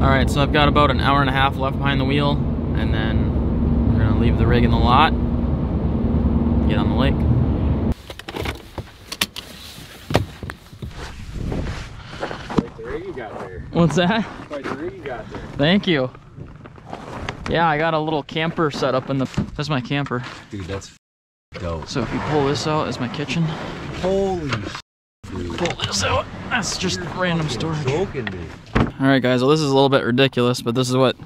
All right, so I've got about an hour and a half left behind the wheel, and then we're gonna leave the rig in the lot, get on the lake. Quite the rig you got there. What's that? Quite the rig you got there. Thank you. Yeah, I got a little camper set up in the, that's my camper. Dude, that's dope. So if you pull this out as my kitchen, Holy. Pull this out, that's just random storage. All right, guys. Well, this is a little bit ridiculous, but this is what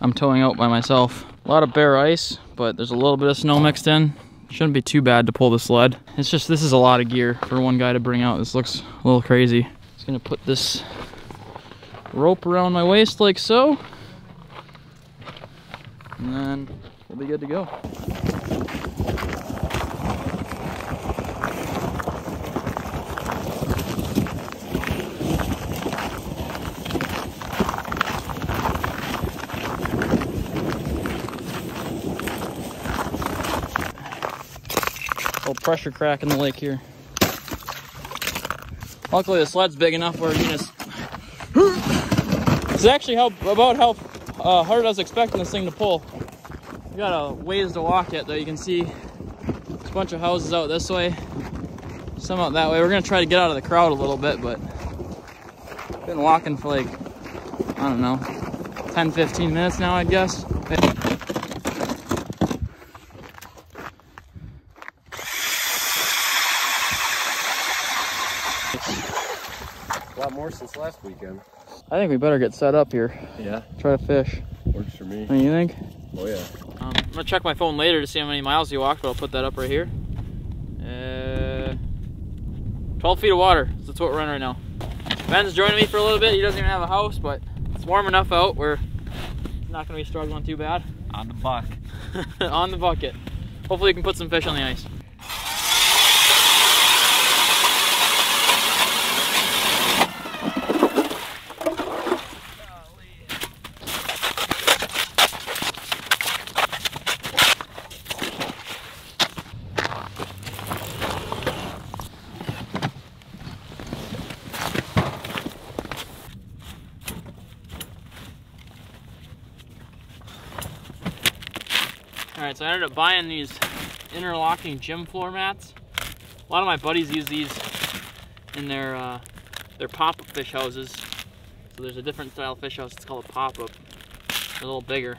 I'm towing out by myself. A lot of bare ice, but there's a little bit of snow mixed in. Shouldn't be too bad to pull the sled. It's just this is a lot of gear for one guy to bring out. This looks a little crazy. Just gonna put this rope around my waist like so, and then we'll be good to go. Pressure crack in the lake here. Luckily the sled's big enough where you just... It's actually how about how uh, hard I was expecting this thing to pull. We got a ways to walk yet though. You can see there's a bunch of houses out this way, some out that way. We're gonna try to get out of the crowd a little bit, but been walking for like, I don't know, 10, 15 minutes now, I guess. A lot more since last weekend. I think we better get set up here. Yeah, Try to fish. works for me. What do you think? Oh yeah. Um, I'm gonna check my phone later to see how many miles you walked, but I'll put that up right here. Uh, 12 feet of water. So that's what we're in right now. Ben's joining me for a little bit. He doesn't even have a house, but it's warm enough out We're not gonna be struggling too bad. On the buck. on the bucket. Hopefully we can put some fish on the ice. All right, so I ended up buying these interlocking gym floor mats. A lot of my buddies use these in their uh, their pop-up fish houses. So there's a different style fish house. It's called a pop-up. A little bigger,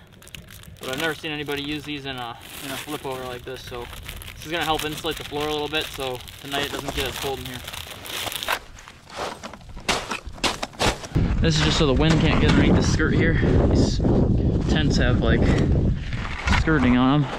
but I've never seen anybody use these in a in a flip over like this. So this is gonna help insulate the floor a little bit, so tonight it doesn't get as cold in here. This is just so the wind can't get underneath the skirt here. These tents have like skirting on them.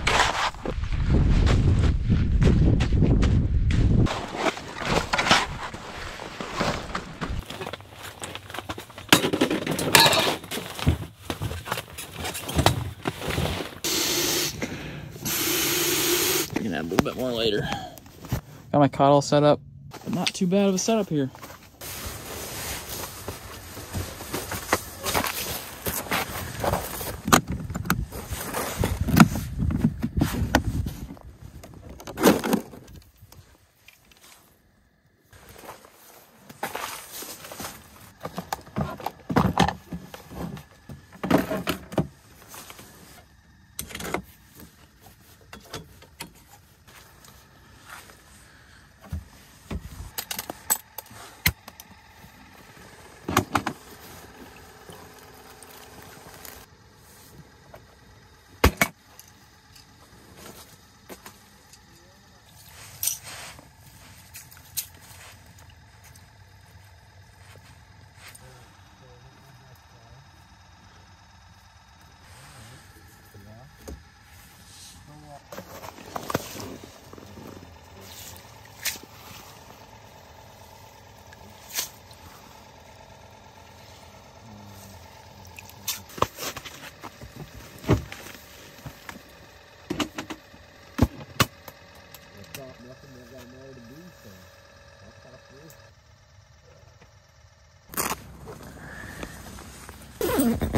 We can add a little bit more later. Got my cot all set up, but not too bad of a setup here.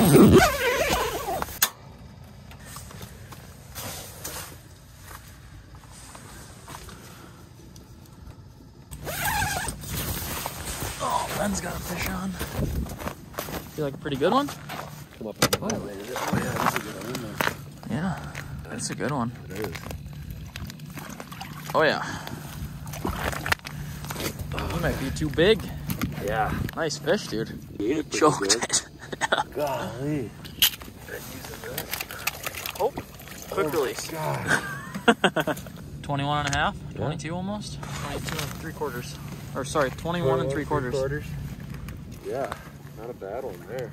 Oh, Ben's got a fish on. Feel like a pretty good one? Come up and oh. later. Oh, yeah, that's a good one. isn't it? Yeah, that's a good one. It is. Oh yeah. He might be too big. Yeah. Nice fish, dude. He ate it Choked it. Golly. oh, quick oh release. God. 21 and a half, Yeah. 22 almost, 22 and three quarters. Or sorry, 21 and three quarters. Yeah, not a bad one there.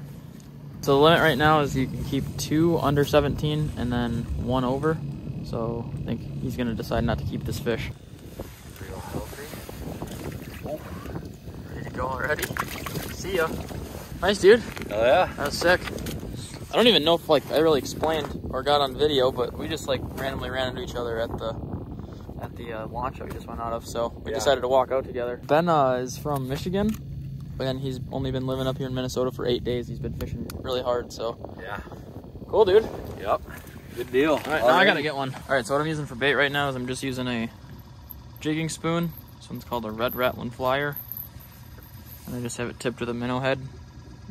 So the limit right now is you can keep two under 17 and then one over. So I think he's gonna decide not to keep this fish. Real healthy. Ready to go already? See ya. Nice dude. Oh yeah. That was sick. I don't even know if like I really explained or got on video, but we just like randomly ran into each other at the at the uh, launch that we just went out of. So we Yeah. decided to walk out together. Ben uh, is from Michigan, and he's only been living up here in Minnesota for eight days. He's been fishing really hard. So Yeah. cool, dude. Yep. Good deal. All right, now I gotta get one. All right, so what I'm using for bait right now is I'm just using a jigging spoon. This one's called a Red Ratlin Flyer. And I just have it tipped with a minnow head.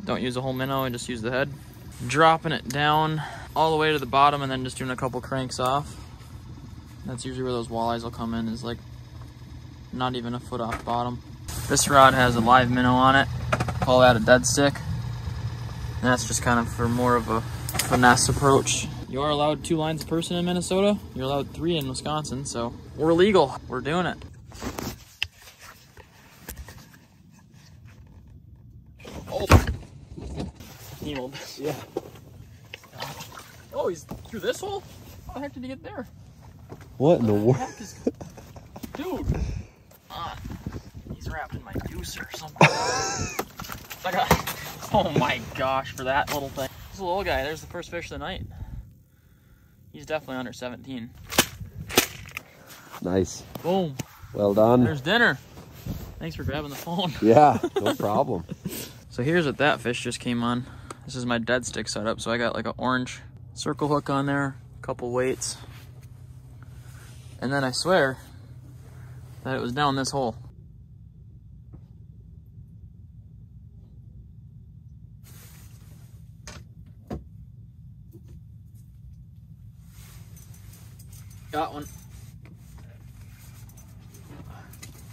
Don't use a whole minnow, I just use the head. Dropping it down all the way to the bottom and then just doing a couple cranks off. That's usually where those walleyes will come in, is like not even a foot off bottom. This rod has a live minnow on it. Call that a dead stick. And that's just kind of for more of a finesse approach. You are allowed two lines a person in Minnesota. You're allowed three in Wisconsin, so we're legal. We're doing it. Oh, Nemo. Yeah. Oh, he's through this hole. How the heck did he get there? What in the world? Is... Dude. Ah, he's wrapped in my juicer or something. I got... Oh my gosh, for that little thing. This little guy, there's the first fish of the night. He's definitely under 17. Nice. Boom. Well done. There's dinner. Thanks for grabbing the phone. Yeah, no problem. So here's what that fish just came on. This is my dead stick setup. So I got like an orange circle hook on there, a couple weights. And then I swear that it was down this hole. Got one.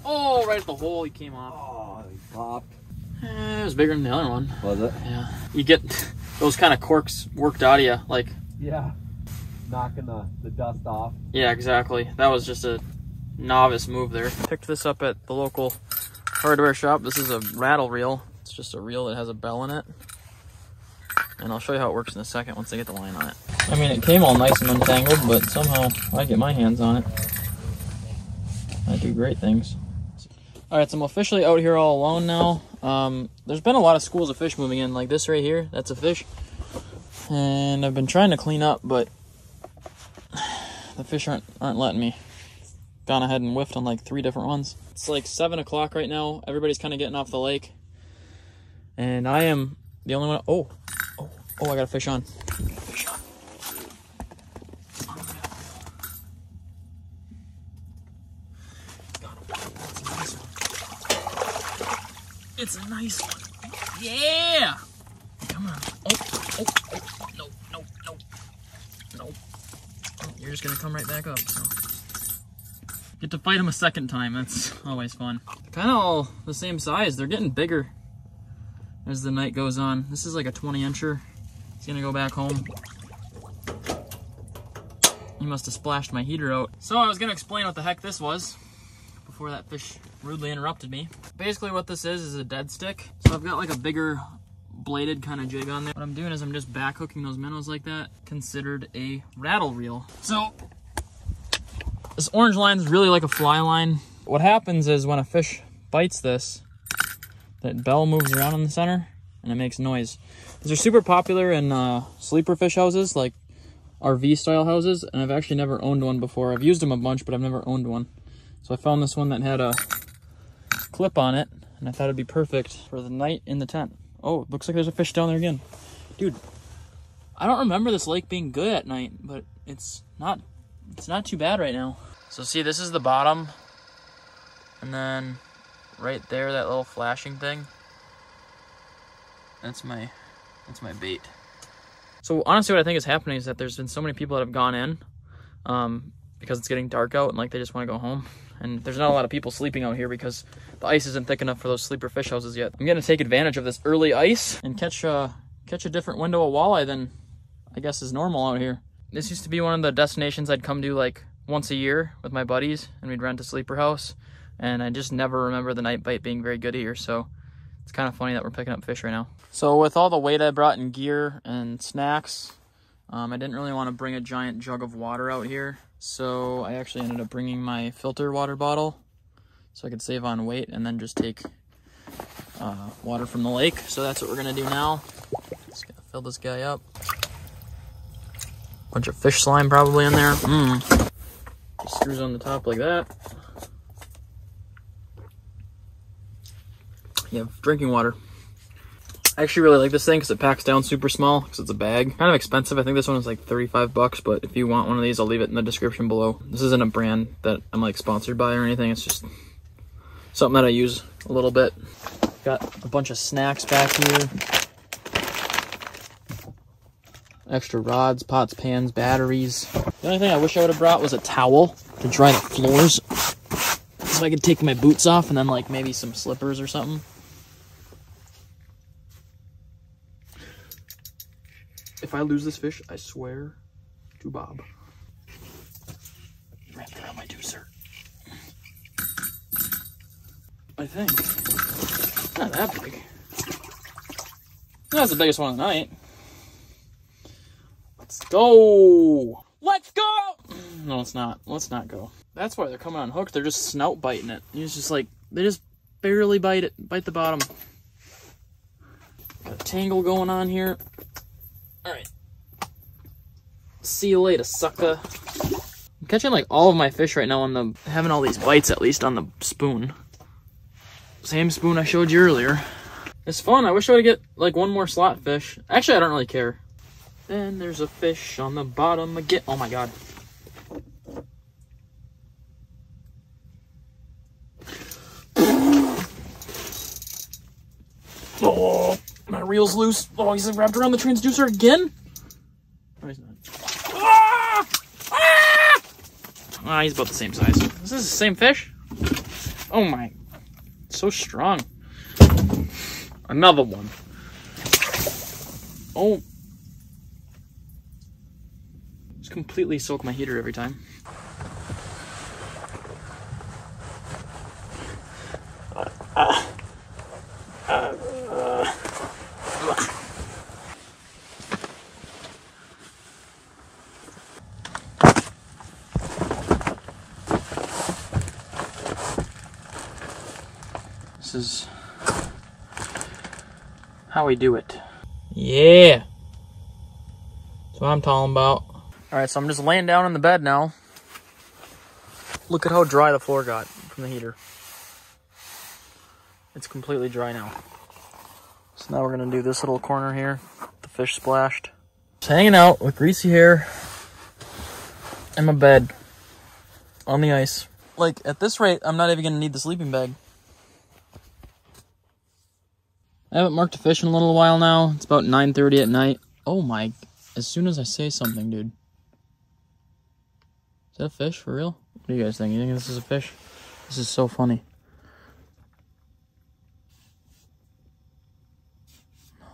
Oh, right at the hole he came off. Oh, he popped. Eh, it was bigger than the other one. Was it? Yeah. You get those kind of corks worked out of you. Like, Yeah. Knocking the, the dust off. yeah, exactly. That was just a novice move there. Picked this up at the local hardware shop. This is a rattle reel. It's just a reel that has a bell in it. And I'll show you how it works in a second once I get the line on it. I mean, it came all nice and untangled, but somehow I get my hands on it. I do great things. All right, so I'm officially out here all alone now. Um, there's been a lot of schools of fish moving in, like this right here. That's a fish, and I've been trying to clean up, but the fish aren't aren't letting me. Gone ahead and whiffed on like three different ones. It's like seven o'clock right now. Everybody's kind of getting off the lake, and I am the only one. Oh, oh, oh! I got a fish on. Fish It's a nice one. Yeah! Come on. Oh, oh, oh. No, no, no. No. Oh, you're just gonna come right back up, so. Get to fight them a second time. That's always fun. Kind of all the same size. They're getting bigger as the night goes on. This is like a 20 incher. He's gonna go back home. He must have splashed my heater out. So I was gonna explain what the heck this was before that fish rudely interrupted me. Basically what this is is a dead stick. So I've got like a bigger bladed kind of jig on there. What I'm doing is I'm just back hooking those minnows like that, considered a rattle reel. So this orange line is really like a fly line. What happens is when a fish bites this, that bell moves around in the center and it makes noise. These are super popular in uh, sleeper fish houses, like RV style houses, and I've actually never owned one before. I've used them a bunch, but I've never owned one. So I found this one that had a clip on it, and I thought it'd be perfect for the night in the tent. Oh, looks like there's a fish down there again. Dude, I don't remember this lake being good at night, but it's not it's not too bad right now. So see, this is the bottom, and then right there, that little flashing thing. That's my that's my bait. So honestly, what I think is happening is that there's been so many people that have gone in um, because it's getting dark out and like they just want to go home. And there's not a lot of people sleeping out here because the ice isn't thick enough for those sleeper fish houses yet. I'm gonna take advantage of this early ice and catch uh, catch a different window of walleye than I guess is normal out here. This used to be one of the destinations I'd come to like once a year with my buddies and we'd rent a sleeper house. And I just never remember the night bite being very good here. So it's kind of funny that we're picking up fish right now. So with all the weight I brought in gear and snacks, um, I didn't really want to bring a giant jug of water out here. So I actually ended up bringing my filter water bottle so I could save on weight and then just take uh, water from the lake. So that's what we're gonna do now. Just gonna fill this guy up. Bunch of fish slime probably in there. Mmm. Screws on the top like that. Have drinking water. I actually really like this thing because it packs down super small because it's a bag. Kind of expensive. I think this one is like 35 bucks, but if you want one of these, I'll leave it in the description below. This isn't a brand that I'm like sponsored by or anything. It's just something that I use a little bit. Got a bunch of snacks back here. Extra rods, pots, pans, batteries. The only thing I wish I would have brought was a towel to dry the floors. So I could take my boots off and then like maybe some slippers or something. If I lose this fish, I swear to Bob. Wrapped around my ducer. I think. Not that big. That's the biggest one of the night. Let's go! Let's go! No, it's not. Let's not go. That's why they're coming on hook. They're just snout biting it. It's just like, they just barely bite it, bite the bottom. Got a tangle going on here. Alright. See you later, sucker. I'm catching like all of my fish right now on the, having all these bites at least on the spoon. Same spoon I showed you earlier. It's fun. I wish I would get like one more slot fish. Actually, I don't really care. Then there's a fish on the bottom again. Oh my god. Oh, my reel's loose. Oh, he's wrapped around the transducer again? No, he's not. Ah! Ah! Ah, he's about the same size. Is this the same fish? Oh my. So strong. Another one. Oh. Just completely soak my heater every time. This is how we do it. Yeah. That's what I'm talking about. Alright, so I'm just laying down in the bed now. Look at how dry the floor got from the heater. It's completely dry now. So now we're gonna do this little corner here. The fish splashed. Just hanging out with greasy hair in my bed on the ice. Like at this rate, I'm not even gonna need the sleeping bag. I haven't marked a fish in a little while now. It's about 9.30 at night. Oh my, as soon as I say something, dude. Is that a fish for real? What do you guys think? You think this is a fish? This is so funny.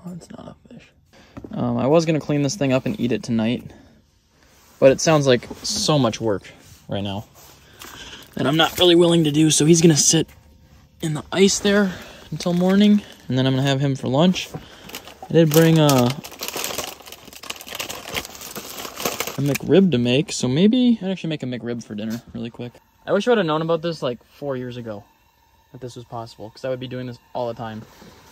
No, it's not a fish. Um, I was going to clean this thing up and eat it tonight. But it sounds like so much work right now. And I'm not really willing to do, so he's going to sit in the ice there until morning and then I'm gonna have him for lunch. I did bring a, a McRib to make, so maybe I'd actually make a McRib for dinner really quick. I wish I would have known about this like four years ago, that this was possible, because I would be doing this all the time.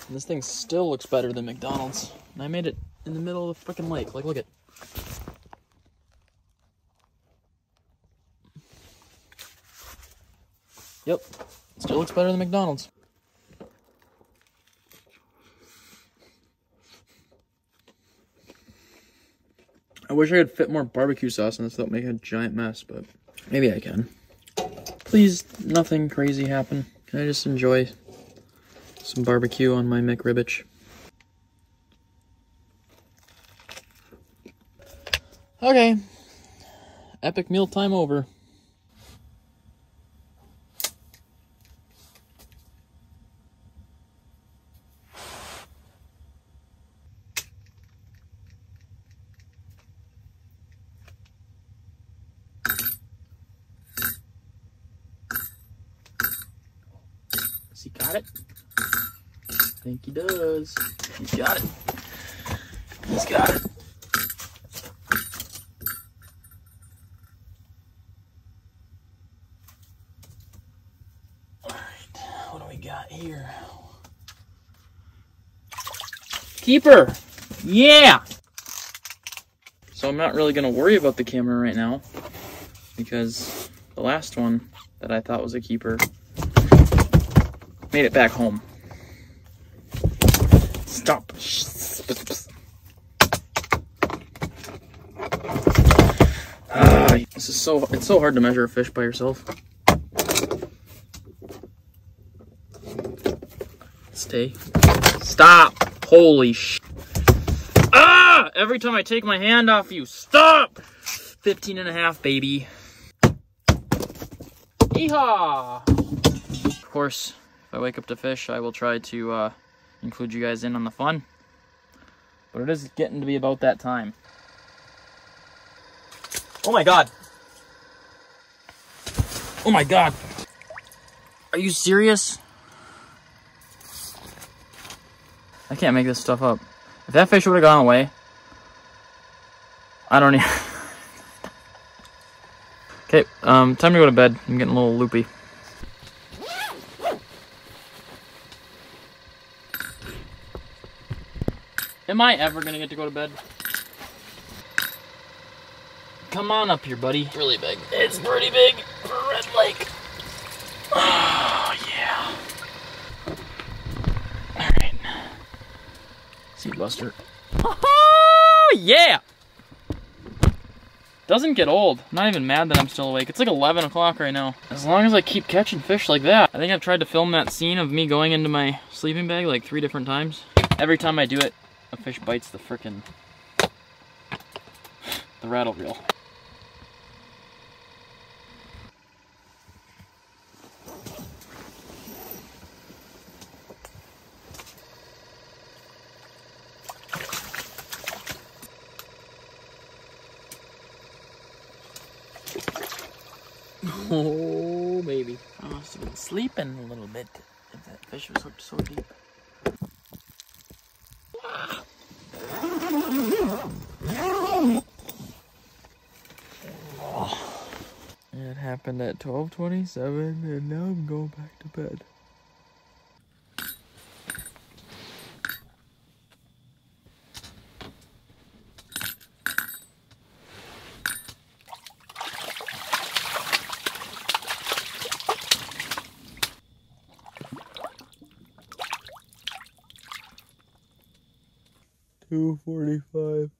And this thing still looks better than McDonald's. And I made it in the middle of the freaking lake. Like, look at. Yep, still looks better than McDonald's. I wish I could fit more barbecue sauce in this without making a giant mess, but maybe I can. Please, nothing crazy happen. Can I just enjoy some barbecue on my McRibbage? Okay. Epic meal time over. He got it? I think he does. He's got it. He's got it. Alright, what do we got here? Keeper! Yeah! So I'm not really gonna worry about the camera right now because the last one that I thought was a keeper made it back home. Stop. Ah, this is so it's so hard to measure a fish by yourself. Stay. Stop. Holy sh. Ah! Every time I take my hand off you. Stop! 15 and a half, baby. Yeehaw! Of course, I wake up to fish, I will try to uh, include you guys in on the fun. But it is getting to be about that time. Oh my god! Oh my god! Are you serious? I can't make this stuff up. If that fish would have gone away, I don't even... okay, um, time to go to bed. I'm getting a little loopy. Am I ever gonna get to go to bed? Come on up here, buddy. Really big. It's pretty big for Red Lake. Oh, yeah. Alright. Seed buster. Oh, yeah! Doesn't get old. I'm not even mad that I'm still awake. It's like 11 o'clock right now. As long as I keep catching fish like that. I think I've tried to film that scene of me going into my sleeping bag like three different times. Every time I do it, a fish bites the frickin' the rattle reel. Oh, baby. I must have been sleeping a little bit if that fish was hooked so deep. Happened at 1227 and now I'm going back to bed. Two forty-five.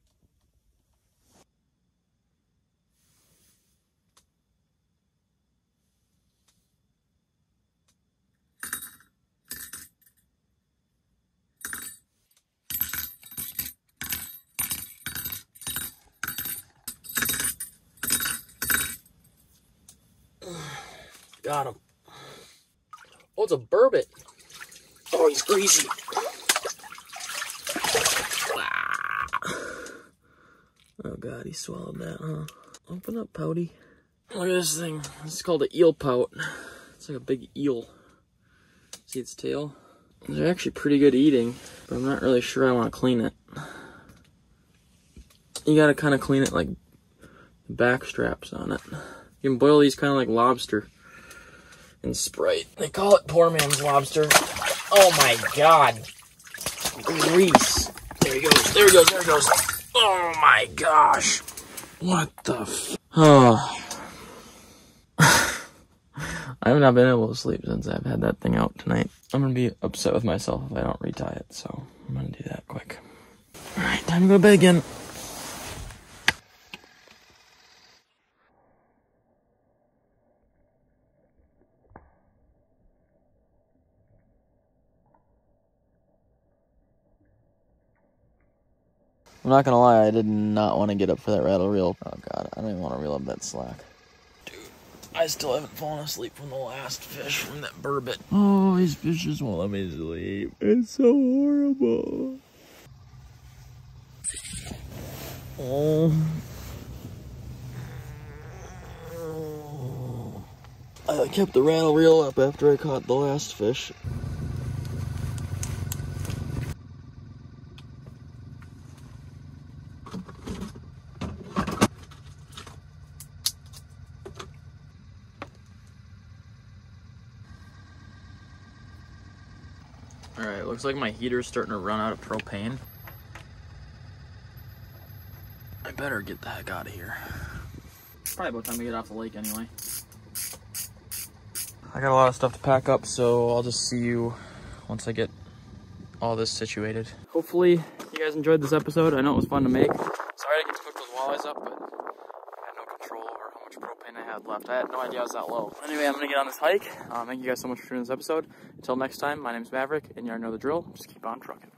Got him. Oh, it's a burbot. Oh, he's greasy. Oh god, he swallowed that, huh? Open up, pouty. Look at this thing. This is called an eel pout. It's like a big eel. See its tail? They're actually pretty good eating, but I'm not really sure I want to clean it. You gotta kind of clean it like back straps on it. You can boil these kind of like lobster in Sprite. They call it poor man's lobster. Oh my god. Grease. There he goes, there he goes, there he goes. Oh my gosh. What the f- Oh. I have not been able to sleep since I've had that thing out tonight. I'm gonna be upset with myself if I don't retie it, so I'm gonna do that quick. Alright, time to go to bed again. I'm not gonna lie, I did not want to get up for that rattle reel. Oh god, I don't even want to reel up that slack. Dude, I still haven't fallen asleep from the last fish from that burbot. Oh, these fish just won't let me sleep. It's so horrible. Oh. I kept the rattle reel up after I caught the last fish. Alright, looks like my heater's starting to run out of propane. I better get the heck out of here. Probably about time to get off the lake anyway. I got a lot of stuff to pack up, so I'll just see you once I get all this situated. Hopefully you guys enjoyed this episode. I know it was fun to make. Sorry I didn't get to cook those walleyes up, but I had no control over how much propane I had. No idea I was that low. Anyway, I'm gonna get on this hike. Uh, thank you guys so much for doing this episode. Until next time, my name's Mavrik, and you already know the drill. Just keep on trucking.